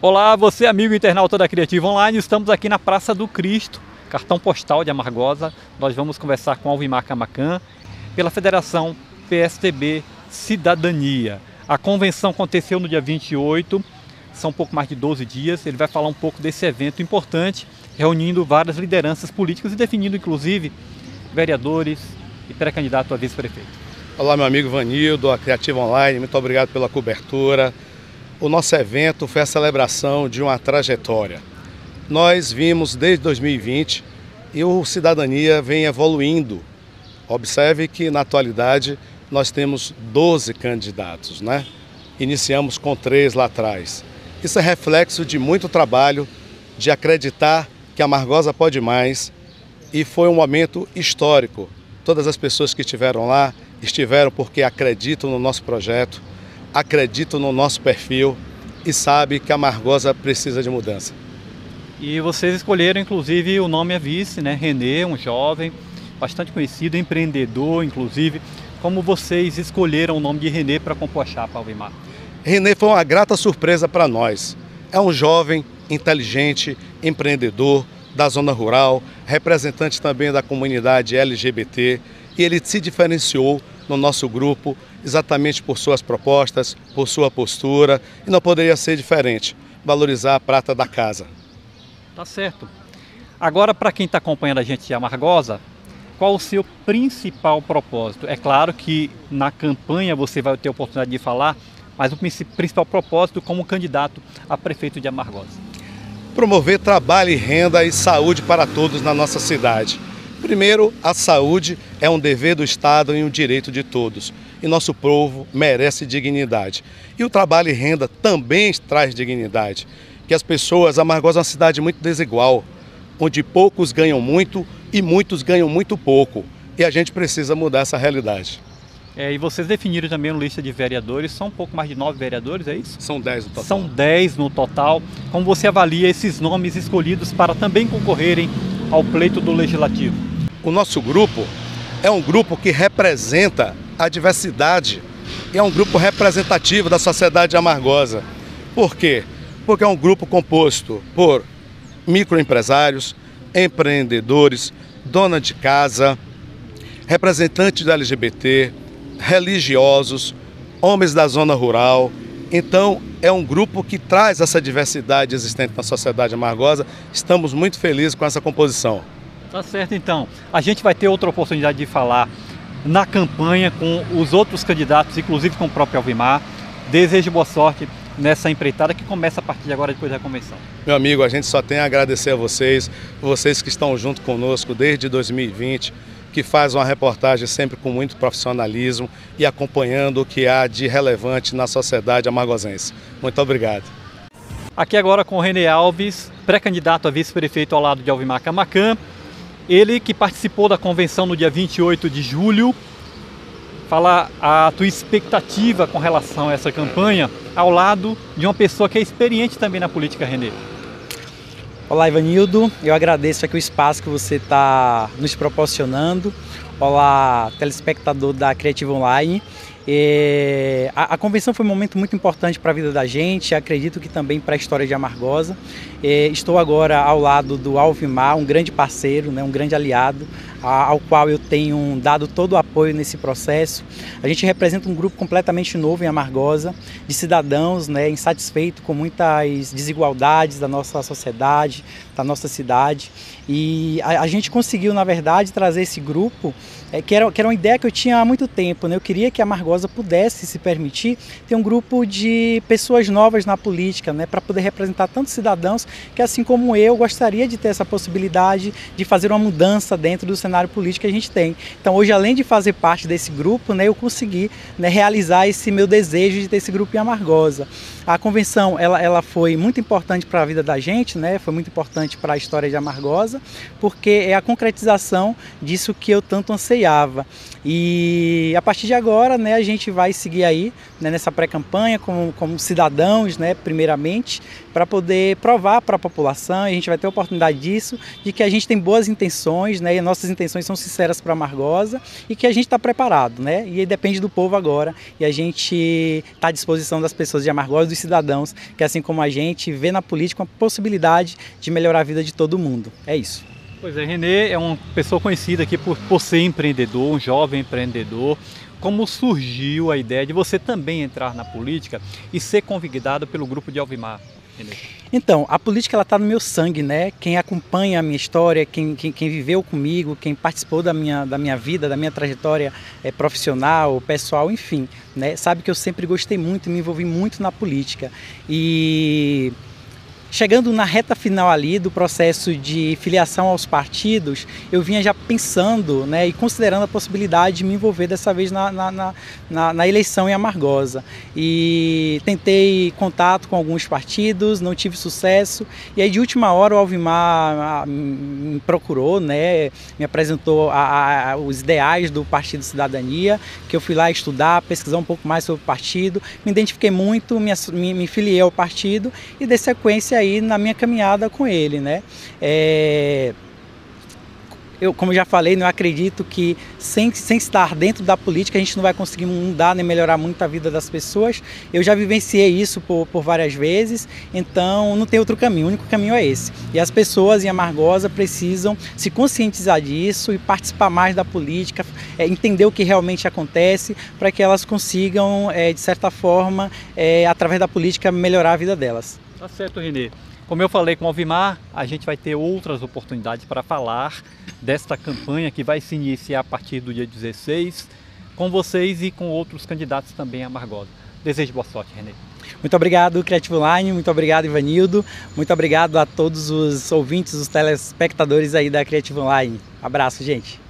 Olá, você amigo internauta da Criativa Online, estamos aqui na Praça do Cristo, cartão postal de Amargosa. Nós vamos conversar com Alvimar Camacan pela Federação PSTB Cidadania. A convenção aconteceu no dia 28, são um pouco mais de 12 dias. Ele vai falar um pouco desse evento importante, reunindo várias lideranças políticas e definindo inclusive vereadores e pré-candidato a vice-prefeito. Olá, meu amigo Vanildo, a Criativa Online, muito obrigado pela cobertura. O nosso evento foi a celebração de uma trajetória. Nós vimos desde 2020 e o Cidadania vem evoluindo. Observe que na atualidade nós temos 12 candidatos, né? Iniciamos com três lá atrás. Isso é reflexo de muito trabalho, de acreditar que a Margosa pode mais e foi um momento histórico. Todas as pessoas que estiveram lá estiveram porque acreditam no nosso projeto, acreditam no nosso perfil e sabem que a Margosa precisa de mudança. E vocês escolheram inclusive o nome a vice, né? Renê, um jovem bastante conhecido, empreendedor, inclusive. Como vocês escolheram o nome de Renê para compor a chapa, Alvimar? Renê foi uma grata surpresa para nós. É um jovem, inteligente, empreendedor da zona rural, representante também da comunidade LGBT, e ele se diferenciou no nosso grupo exatamente por suas propostas, por sua postura, e não poderia ser diferente, valorizar a prata da casa. Tá certo. Agora, para quem está acompanhando a gente de Amargosa, qual o seu principal propósito? É claro que na campanha você vai ter a oportunidade de falar, mas o principal propósito como candidato a prefeito de Amargosa? Promover trabalho e renda e saúde para todos na nossa cidade. Primeiro, a saúde é um dever do Estado e um direito de todos. E nosso povo merece dignidade. E o trabalho e renda também traz dignidade. Que as pessoas, Amargosa é uma cidade muito desigual, onde poucos ganham muito e muitos ganham muito pouco. E a gente precisa mudar essa realidade. É, e vocês definiram também uma lista de vereadores, são um pouco mais de nove vereadores, é isso? São dez no total. São dez no total. Como você avalia esses nomes escolhidos para também concorrerem ao pleito do Legislativo? O nosso grupo é um grupo que representa a diversidade e é um grupo representativo da sociedade amargosa. Por quê? Porque é um grupo composto por microempresários, empreendedores, dona de casa, representantes da LGBT, religiosos, homens da zona rural. Então, é um grupo que traz essa diversidade existente na sociedade amargosa. Estamos muito felizes com essa composição. Tá certo, então. A gente vai ter outra oportunidade de falar na campanha com os outros candidatos, inclusive com o próprio Alvimar. Desejo boa sorte nessa empreitada que começa a partir de agora, depois da convenção. Meu amigo, a gente só tem a agradecer a vocês, vocês que estão junto conosco desde 2020, que faz uma reportagem sempre com muito profissionalismo e acompanhando o que há de relevante na sociedade amargosense. Muito obrigado. Aqui agora com o René Alves, pré-candidato a vice-prefeito ao lado de Alvimar Camacan. Ele que participou da convenção no dia 28 de julho. Fala a tua expectativa com relação a essa campanha ao lado de uma pessoa que é experiente também na política, René. Olá, Ivanildo. Eu agradeço aqui o espaço que você está nos proporcionando. Olá, telespectador da Criativa Online. É, a, a, convenção foi um momento muito importante para a vida da gente, acredito que também para a história de Amargosa. É, estou agora ao lado do Alvimar, um grande parceiro, né, um grande aliado, ao qual eu tenho dado todo o apoio nesse processo. A gente representa um grupo completamente novo em Amargosa, de cidadãos né, insatisfeitos com muitas desigualdades da nossa sociedade, da nossa cidade. E a, a gente conseguiu, na verdade, trazer esse grupo, é, que, era, que era uma ideia que eu tinha há muito tempo. Né? Eu queria que a Margosa pudesse se permitir ter um grupo de pessoas novas na política, né? para poder representar tantos cidadãos que, assim como eu, gostaria de ter essa possibilidade de fazer uma mudança dentro do cenário político que a gente tem. Então, hoje, além de fazer parte desse grupo, né, eu consegui né, realizar esse meu desejo de ter esse grupo em Amargosa. A convenção ela, ela foi muito importante para a vida da gente, né? foi muito importante para a história de Amargosa, porque é a concretização disso que eu tanto anseiava. E a partir de agora, né, a gente vai seguir aí né, nessa pré-campanha como, como cidadãos, né, primeiramente, para poder provar para a população, e a gente vai ter a oportunidade disso, de que a gente tem boas intenções, né, e nossas intenções são sinceras para Margosa e que a gente está preparado, né, e depende do povo agora, e a gente está à disposição das pessoas de Amargosa, dos cidadãos, que assim como a gente vê na política uma possibilidade de melhorar a vida de todo mundo. É isso. Pois é, Renê é uma pessoa conhecida aqui por, por ser empreendedor, um jovem empreendedor. Como surgiu a ideia de você também entrar na política e ser convidado pelo grupo de Alvimar? Então, a política ela está no meu sangue, né? Quem acompanha a minha história, quem, quem, quem, viveu comigo, quem participou da minha, da minha vida, da minha trajetória é, profissional, pessoal, enfim, né? Sabe que eu sempre gostei muito, me envolvi muito na política e Chegando na reta final ali do processo de filiação aos partidos, eu vinha já pensando né, e considerando a possibilidade de me envolver dessa vez na, na, na, na, eleição em Amargosa. E tentei contato com alguns partidos, não tive sucesso. E aí, de última hora, o Alvimar me procurou, né, me apresentou a, a, os ideais do Partido Cidadania, que eu fui lá estudar, pesquisar um pouco mais sobre o partido, me identifiquei muito, me, me, me filiei ao partido e, de sequência, aí na minha caminhada com ele, né? É, eu, como já falei, não acredito que sem, sem estar dentro da política a gente não vai conseguir mudar nem melhorar muito a vida das pessoas. Eu já vivenciei isso por, por várias vezes, então não tem outro caminho, o único caminho é esse. E as pessoas em Amargosa precisam se conscientizar disso e participar mais da política, é, entender o que realmente acontece, para que elas consigam, é, de certa forma, é, através da política, melhorar a vida delas. Tá certo, Renê. Como eu falei com o Alvimar, a gente vai ter outras oportunidades para falar desta campanha que vai se iniciar a partir do dia 16 com vocês e com outros candidatos também a Margosa. Desejo boa sorte, Renê. Muito obrigado, Creative Line, muito obrigado, Ivanildo, muito obrigado a todos os ouvintes, os telespectadores aí da Creative Online. Abraço, gente.